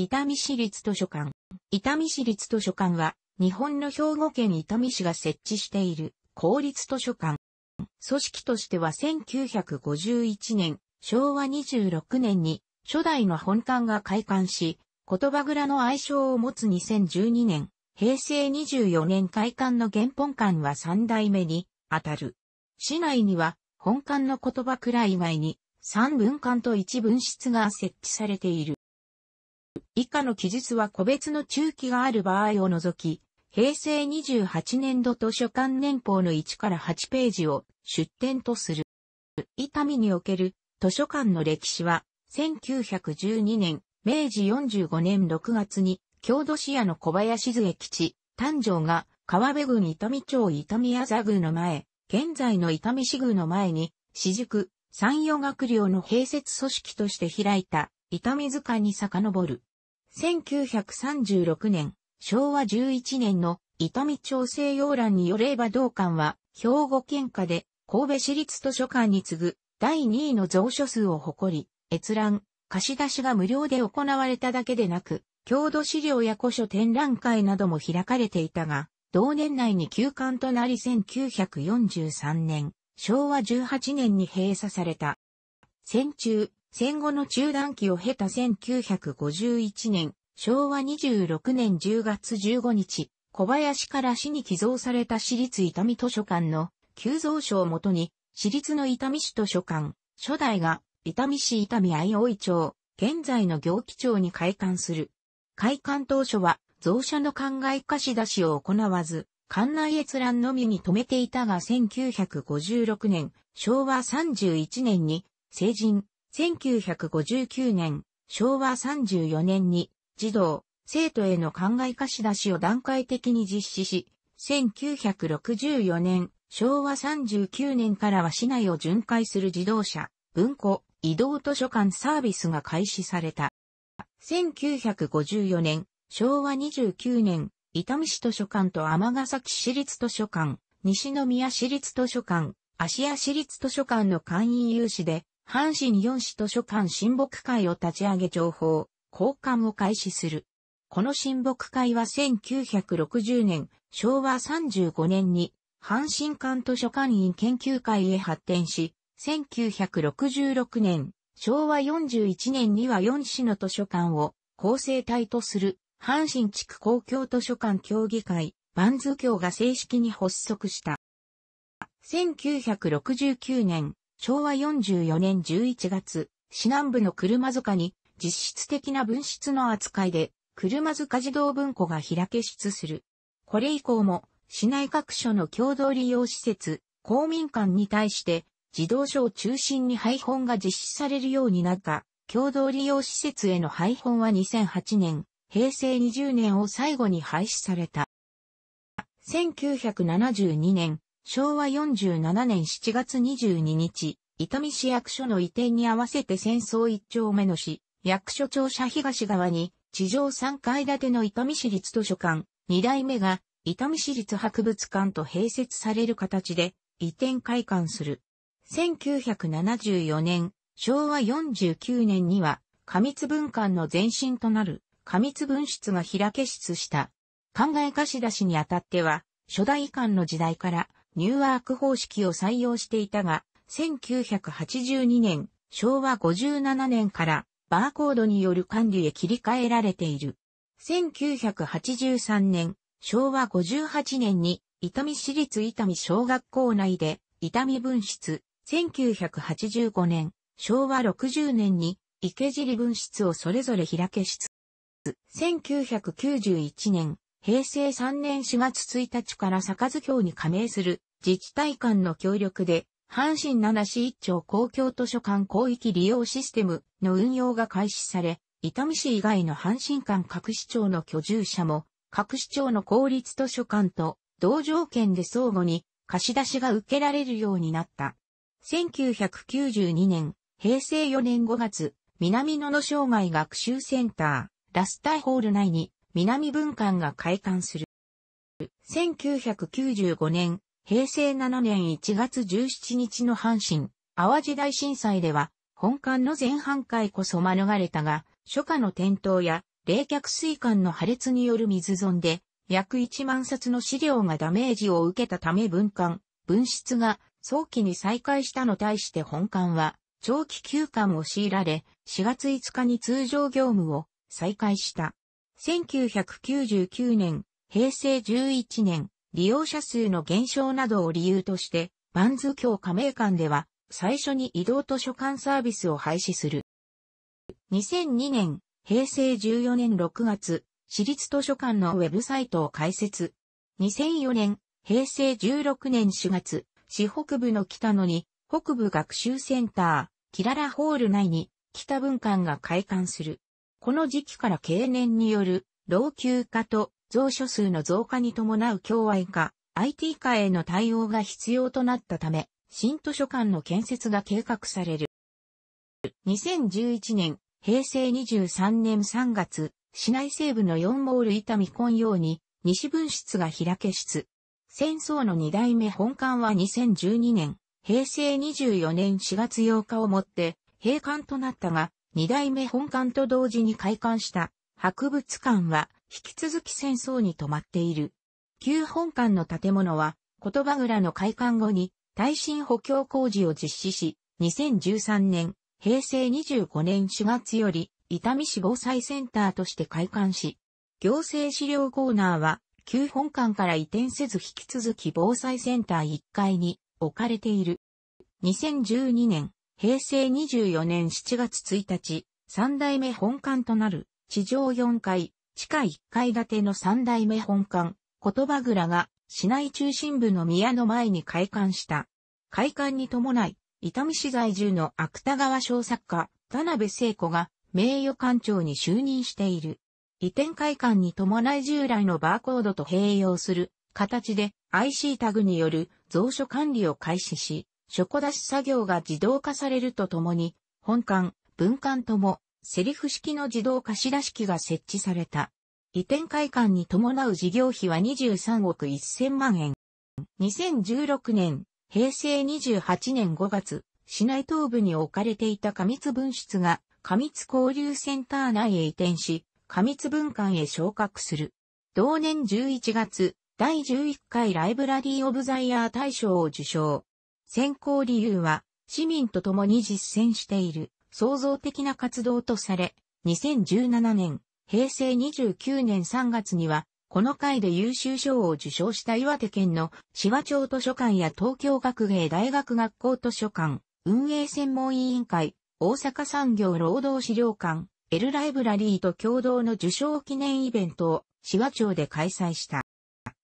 伊丹市立図書館。伊丹市立図書館は、日本の兵庫県伊丹市が設置している公立図書館。組織としては1951年、昭和26年に初代の本館が開館し、言葉蔵の愛称を持つ2012年、平成24年開館の原本館は3代目に当たる。市内には本館の言葉蔵以外に3分館と1分室が設置されている。以下の記述は個別の中期がある場合を除き、平成28年度図書館年報の1から8ページを出展とする。伊丹における図書館の歴史は、1912年、明治45年6月に、郷土市屋の小林津基地、誕生が、川辺郡伊丹町伊丹屋座宮の前、現在の伊丹市宮の前に、私塾、山陽学寮の併設組織として開いた、伊丹図鑑に遡る。1936年、昭和11年の伊丹町西洋欄によれば同館は、兵庫県下で神戸市立図書館に次ぐ第2位の蔵書数を誇り、閲覧、貸し出しが無料で行われただけでなく、郷土資料や古書展覧会なども開かれていたが、同年内に休館となり1943年、昭和18年に閉鎖された。戦中、戦後の中断期を経た1951年、昭和26年10月15日、小林から市に寄贈された市立伊丹図書館の急増書をもとに、市立の伊丹市図書館、初代が伊丹市伊丹愛老町、現在の行基町に開館する。開館当初は、増車の考え貸し出しを行わず、館内閲覧のみに止めていたが1956年、昭和31年に、成人、1959年、昭和34年に、児童、生徒への考え貸し出しを段階的に実施し、1964年、昭和39年からは市内を巡回する自動車、文庫、移動図書館サービスが開始された。1954年、昭和29年、伊丹市図書館と尼崎市立図書館、西宮市立図書館、芦屋市立図書館の会員有志で、阪神四市図書館親睦会を立ち上げ情報、交換を開始する。この親睦会は1960年、昭和35年に、阪神館図書館員研究会へ発展し、1966年、昭和41年には4市の図書館を構成体とする阪神地区公共図書館協議会、バンズ協が正式に発足した。1969年、昭和44年11月、市南部の車塚に実質的な分室の扱いで、車塚児童文庫が開け出する。これ以降も、市内各所の共同利用施設、公民館に対して、児童書を中心に配本が実施されるようになった。共同利用施設への配本は2008年、平成20年を最後に廃止された。1972年、昭和47年7月22日、伊丹市役所の移転に合わせて戦争一丁目の市、役所庁舎東側に、地上3階建ての伊丹市立図書館、2代目が、伊丹市立博物館と併設される形で、移転開館する。1974年、昭和49年には、過密文館の前身となる、過密文室が開け出した。考え貸し出しにあたっては、初代館の時代からニューワーク方式を採用していたが、1982年、昭和57年からバーコードによる管理へ切り替えられている。1983年、昭和58年に伊丹市立伊丹小学校内で伊丹分室、1985年、昭和60年に池尻分室をそれぞれ開け室。1991年、平成3年4月1日から坂津峡に加盟する自治体間の協力で、阪神七市一町公共図書館広域利用システムの運用が開始され、伊丹市以外の阪神館各市町の居住者も、各市町の公立図書館と同条件で相互に貸し出しが受けられるようになった。1992年、平成4年5月、南野の生涯学習センター、ラスターホール内に南文館が開館する。1995年、平成7年1月17日の阪神、淡路大震災では、本館の前半回こそ免れたが、初夏の転倒や冷却水管の破裂による水損で、約1万冊の資料がダメージを受けたため分館、分室が早期に再開したの対して本館は長期休館を強いられ、4月5日に通常業務を再開した。1999年、平成11年、利用者数の減少などを理由として、バンズ協加盟館では、最初に移動図書館サービスを廃止する。2002年、平成14年6月、私立図書館のウェブサイトを開設。2004年、平成16年4月、市北部の北野に、北部学習センター、キララホール内に、北文館が開館する。この時期から経年による、老朽化と蔵書数の増加に伴う共愛化、IT 化への対応が必要となったため、新図書館の建設が計画される。2011年、平成23年3月、市内西部の4モール伊丹根用に、西分室が開け室。戦争の2代目本館は2012年、平成24年4月8日をもって閉館となったが、2代目本館と同時に開館した博物館は引き続き戦争に止まっている。旧本館の建物は言葉蔵の開館後に耐震補強工事を実施し、2013年平成25年4月より、伊丹市防災センターとして開館し、行政資料コーナーは、旧本館から移転せず引き続き防災センター1階に置かれている。2012年、平成24年7月1日、3代目本館となる、地上4階、地下1階建ての3代目本館、言葉蔵が、市内中心部の宮の前に開館した。開館に伴い、伊丹市在住の芥川小作家、田辺聖子が名誉館長に就任している。移転会館に伴い従来のバーコードと併用する形で IC タグによる蔵書管理を開始し、書庫出し作業が自動化されるとともに、本館、文館ともセリフ式の自動貸出し機が設置された。移転会館に伴う事業費は23億1000万円。2016年、平成28年5月、市内東部に置かれていた過密分室が、過密交流センター内へ移転し、過密文館へ昇格する。同年11月、第11回ライブラリー・オブ・ザ・イヤー大賞を受賞。選考理由は、市民と共に実践している創造的な活動とされ、2017年、平成29年3月には、この回で優秀賞を受賞した岩手県の紫波町図書館や東京学芸大学学校図書館、運営専門委員会、大阪産業労働資料館、エルライブラリーと共同の受賞記念イベントを紫波町で開催した。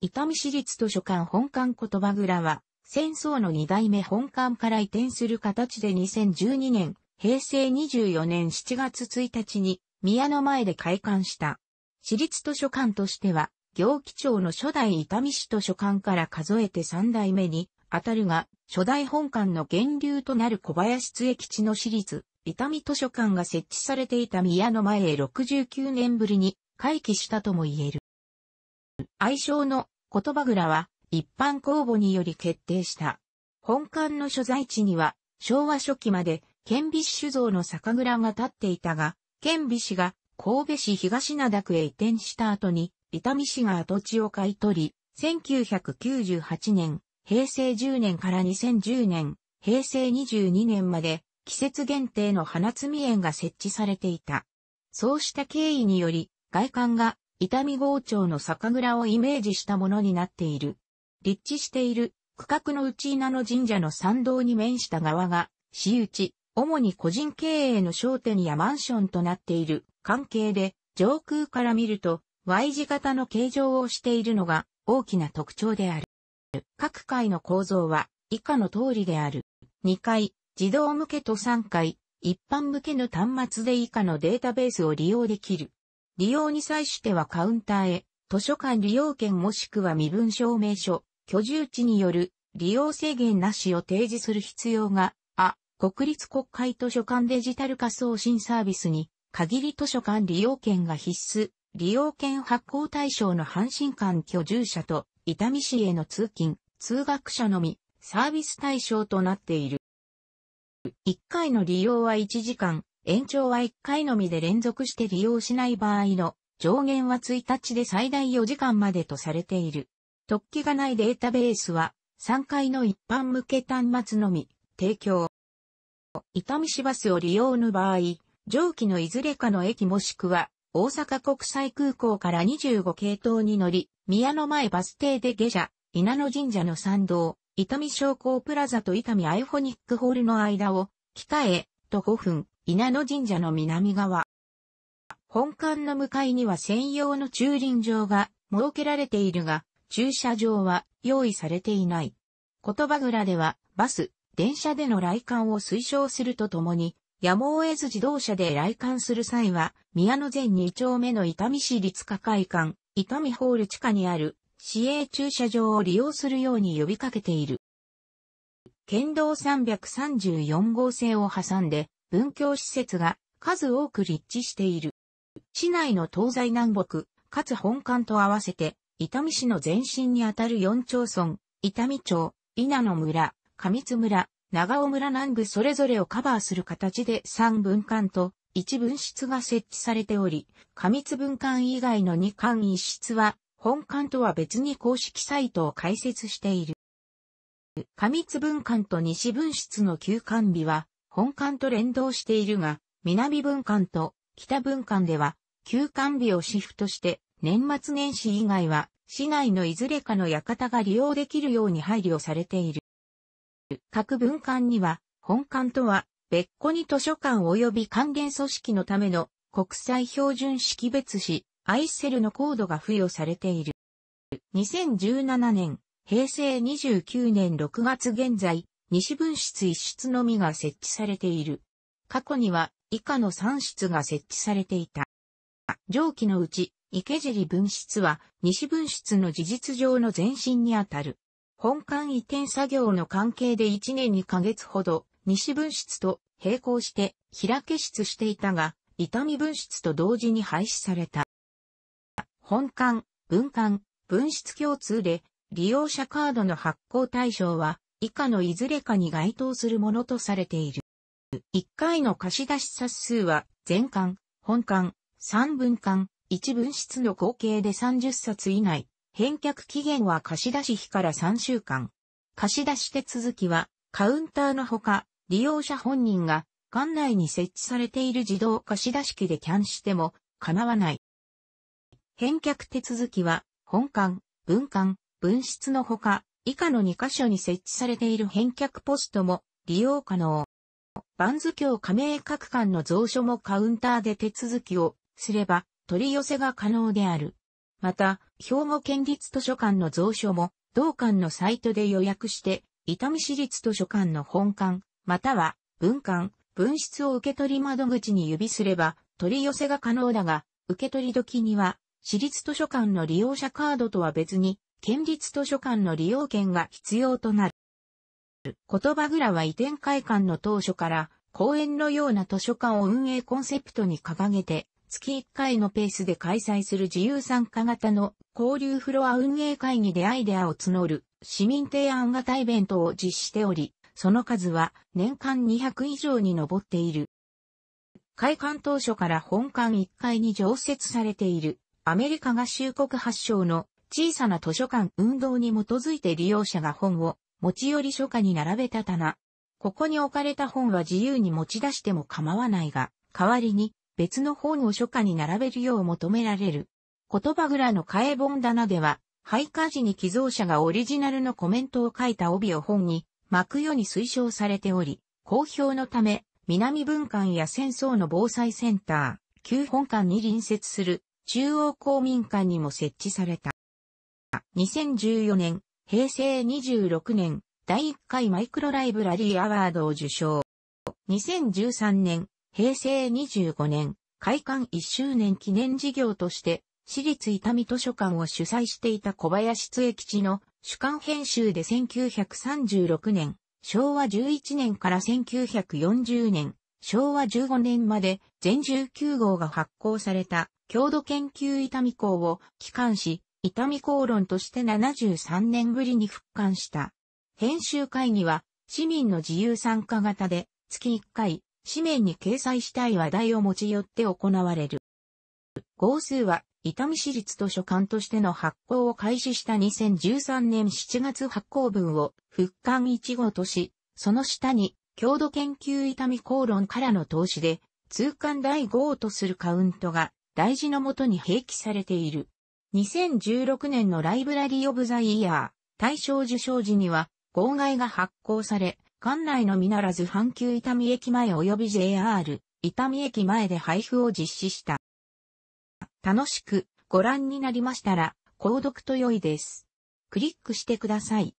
伊丹市立図書館本館言葉蔵は、戦争の二代目本館から移転する形で2012年、平成24年7月1日に宮の前で開館した。私立図書館としては、行基町の初代伊丹市図書館から数えて3代目に当たるが、初代本館の源流となる小林津駅地の私立、伊丹図書館が設置されていた宮の前へ69年ぶりに回帰したとも言える。愛称の言葉蔵は一般公募により決定した。本館の所在地には昭和初期まで県美酒造の酒蔵が建っていたが、県美氏が神戸市東灘区へ移転した後に、伊丹市が跡地を買い取り、1998年、平成10年から2010年、平成22年まで、季節限定の花摘み園が設置されていた。そうした経緯により、外観が伊丹郷町の酒蔵をイメージしたものになっている。立地している区画の内稲の神社の参道に面した側が、私有地、主に個人経営の商店やマンションとなっている関係で、上空から見ると Y 字型の形状をしているのが大きな特徴である。各階の構造は以下の通りである。2階、児童向けと3階、一般向けの端末で以下のデータベースを利用できる。利用に際してはカウンターへ、図書館利用券もしくは身分証明書、居住地による利用制限なしを提示する必要が、国立国会図書館デジタル化送信サービスに限り図書館利用券が必須、利用券発行対象の阪神館居住者と伊丹市への通勤、通学者のみ、サービス対象となっている。1回の利用は1時間、延長は1回のみで連続して利用しない場合の上限は1日で最大4時間までとされている。突起がないデータベースは3回の一般向け端末のみ提供。伊丹市バスを利用の場合、上記のいずれかの駅もしくは大阪国際空港から25系統に乗り、宮の前バス停で下車、稲野神社の参道、伊丹商工プラザと伊丹アイフォニックホールの間を、北へ、と5分、稲野神社の南側。本館の向かいには専用の駐輪場が設けられているが、駐車場は用意されていない。言葉蔵では、バス、電車での来館を推奨するとともに、やむを得ず自動車で来館する際は、宮野前2丁目の伊丹市立科会館、伊丹ホール地下にある市営駐車場を利用するように呼びかけている。県道334号線を挟んで、文教施設が数多く立地している。市内の東西南北、かつ本館と合わせて、伊丹市の前身にあたる4町村、伊丹町、稲野村、上津村、長尾村南部それぞれをカバーする形で3分館と1分室が設置されており、上津分館以外の2館1室は、本館とは別に公式サイトを開設している。上津分館と西分室の休館日は、本館と連動しているが、南分館と北分館では、休館日をシフトして、年末年始以外は、市内のいずれかの館が利用できるように配慮されている。各分館には、本館とは、別個に図書館及び還元組織のための国際標準識別紙、アイセルのコードが付与されている。2017年、平成29年6月現在、西分室一室のみが設置されている。過去には以下の3室が設置されていた。上記のうち、池尻分室は西分室の事実上の前身にあたる。本館移転作業の関係で1年2ヶ月ほど西分室と並行して開け室していたが、伊丹分室と同時に廃止された。本館、分館、分室共通で利用者カードの発行対象は以下のいずれかに該当するものとされている。1回の貸し出し冊数は、全巻、本巻、3分巻、1分室の合計で30冊以内。返却期限は貸し出し日から3週間。貸し出し手続きは、カウンターのほか、利用者本人が、館内に設置されている自動貸し出し機でキャンしても構わない。返却手続きは、本館、分館、分室のほか、以下の2箇所に設置されている返却ポストも利用可能。バンズ協加盟各館の蔵書もカウンターで手続きをすれば取り寄せが可能である。また、兵庫県立図書館の蔵書も同館のサイトで予約して、伊丹市立図書館の本館、または文館、文室を受け取り窓口に指すれば取り寄せが可能だが、受け取り時には、市立図書館の利用者カードとは別に、県立図書館の利用券が必要となる。言葉蔵は移転会館の当初から公園のような図書館を運営コンセプトに掲げて月1回のペースで開催する自由参加型の交流フロア運営会議でアイデアを募る市民提案型イベントを実施しており、その数は年間200以上に上っている。開館当初から本館1階に常設されているアメリカ合衆国発祥の小さな図書館運動に基づいて利用者が本を持ち寄り書家に並べた棚。ここに置かれた本は自由に持ち出しても構わないが、代わりに別の本を書家に並べるよう求められる。言葉蔵の替え本棚では、配下時に寄贈者がオリジナルのコメントを書いた帯を本に巻くように推奨されており、公表のため、南文館や戦争の防災センター、旧本館に隣接する中央公民館にも設置された。2014年、平成26年、第1回マイクロライブラリーアワードを受賞。2013年、平成25年、開館1周年記念事業として、私立伊丹図書館を主催していた小林津恵吉の主観編集で1936年、昭和11年から1940年、昭和15年まで全19号が発行された郷土研究伊丹校を機関し、伊丹公論として73年ぶりに復刊した。編集会議は市民の自由参加型で月1回紙面に掲載したい話題を持ち寄って行われる。号数は、伊丹市立図書館としての発行を開始した2013年7月発行分を復刊1号とし、その下に、郷土研究伊丹公論からの投資で、通巻第5号とするカウントが、大事のもとに併記されている。2016年のライブラリー・オブ・ザ・イヤー、大賞受賞時には、号外が発行され、館内のみならず阪急伊丹駅前及び JR、伊丹駅前で配布を実施した。楽しくご覧になりましたら、購読と良いです。クリックしてください。